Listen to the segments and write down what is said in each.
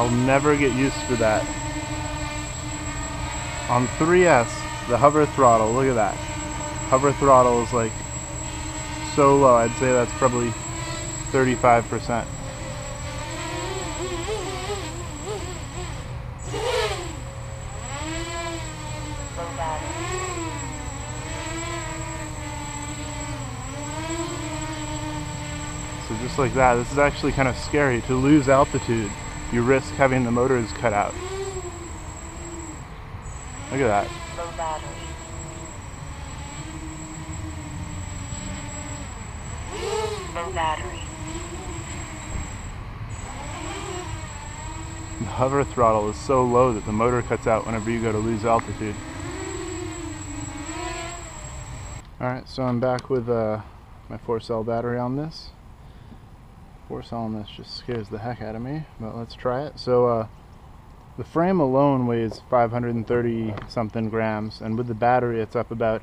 I'll never get used to that. On 3S, the hover throttle, look at that. Hover throttle is like so low, I'd say that's probably 35%. So just like that, this is actually kind of scary. To lose altitude, you risk having the motors cut out. Look at that. Low battery. Low battery. The hover throttle is so low that the motor cuts out whenever you go to lose altitude. Alright, so I'm back with uh, my 4 cell battery on this. 4 cell on this just scares the heck out of me, but let's try it. So uh, the frame alone weighs 530 something grams, and with the battery it's up about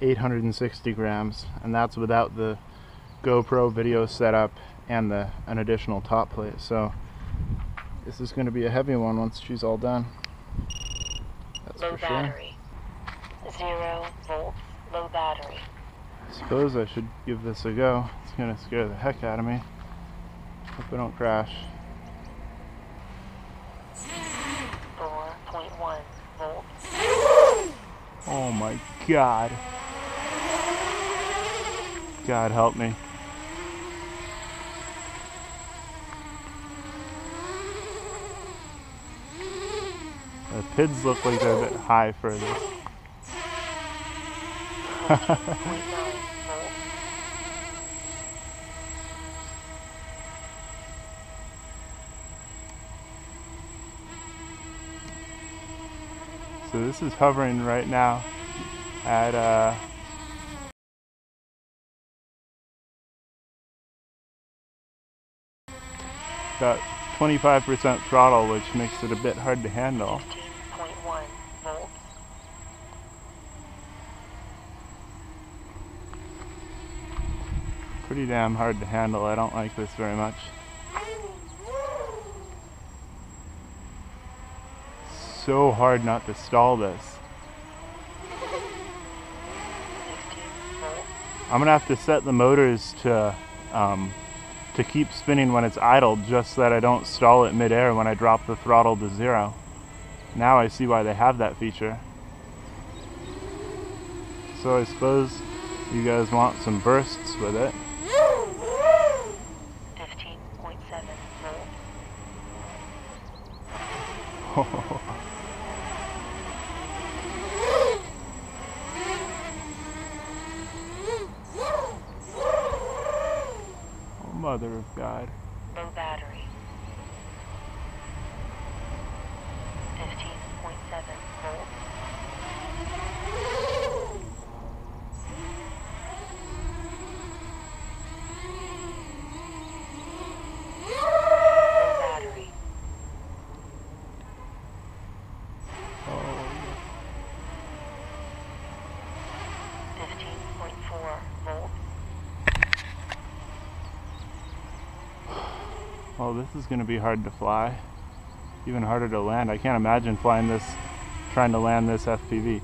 860 grams, and that's without the GoPro video setup and the an additional top plate. So this is going to be a heavy one once she's all done. That's Low for sure. battery. Zero volts. Low battery. I suppose I should give this a go. It's going to scare the heck out of me. Hope I don't crash. Four point one volts. Oh my god. God help me. The PIDs look like they're a bit high for this. So this is hovering right now at uh, about 25% throttle, which makes it a bit hard to handle. Pretty damn hard to handle. I don't like this very much. So hard not to stall this. I'm gonna have to set the motors to um, to keep spinning when it's idle, just so that I don't stall it midair when I drop the throttle to zero. Now I see why they have that feature. So I suppose you guys want some bursts with it. Fifteen point seven volts. Oh, mother of God. Low battery. Fifteen point seven volts. Low battery. Oh. Fifteen point four volts. Well, this is going to be hard to fly. Even harder to land. I can't imagine flying this, trying to land this FPV.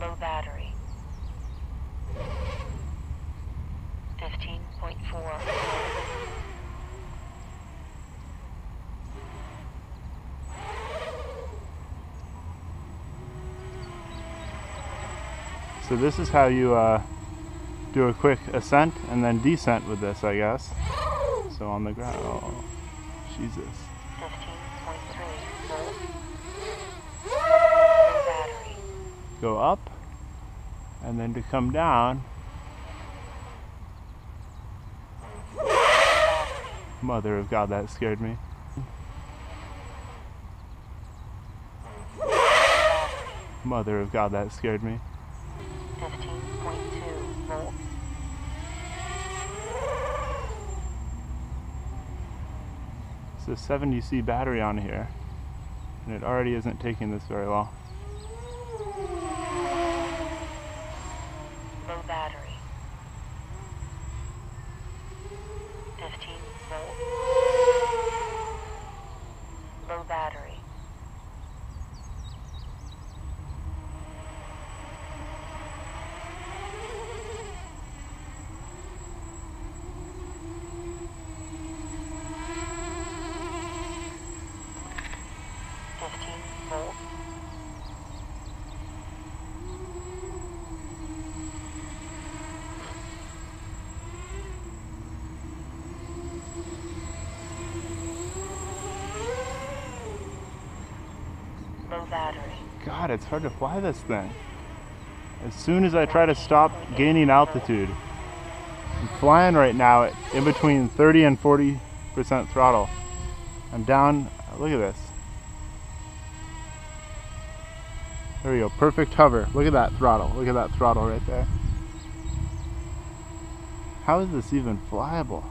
Low battery. Fifteen point four. So this is how you uh, do a quick ascent and then descent with this, I guess. So on the ground. Oh, Jesus. Go up, and then to come down. Mother of God, that scared me. Mother of God, that scared me. Fifteen point two volts. It's a 70C battery on here, and it already isn't taking this very well. Low battery. Fifteen volts. God, it's hard to fly this thing. As soon as I try to stop gaining altitude, I'm flying right now at in between 30 and 40% throttle. I'm down, look at this. There we go, perfect hover. Look at that throttle. Look at that throttle right there. How is this even flyable?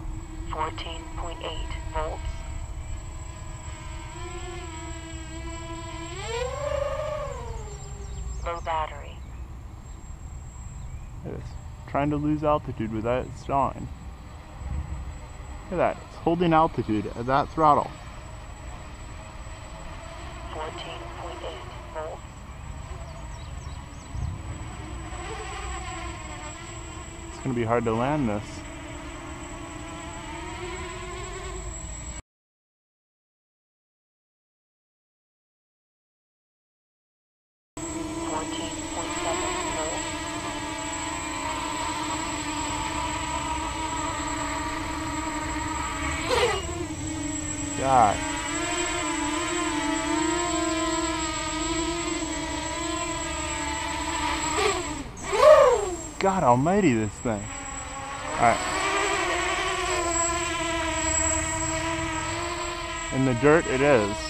14.8 volts. Low battery. It is trying to lose altitude without it stalling. Look at that, it's holding altitude at that throttle. 14.8 volts. It's going to be hard to land this. God. God almighty, this thing. Alright. In the dirt, it is.